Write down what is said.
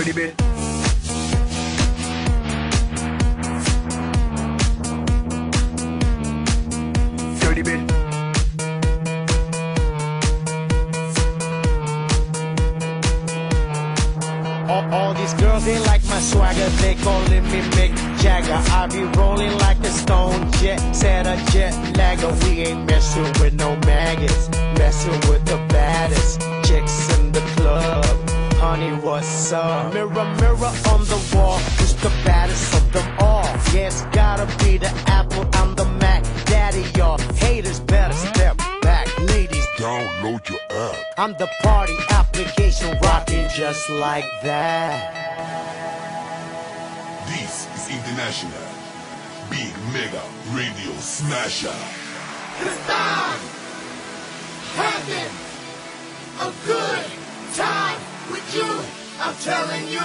dirty bit. Dirty bit. All, all these girls, they like my swagger, they calling me Mick Jagger. I be rolling like a stone jet, set a jet lagger. We ain't messing with no maggots, messing with the baddest. Honey, what's up? Mirror, mirror on the wall, who's the baddest of them all? Yeah, it's gotta be the Apple, I'm the Mac. Daddy, y'all haters better step back. Ladies, Download your app. I'm the party application rocking just like that. This is International Big Mega Radio Smasher. Cause I'm having a good time with you. I'm telling you,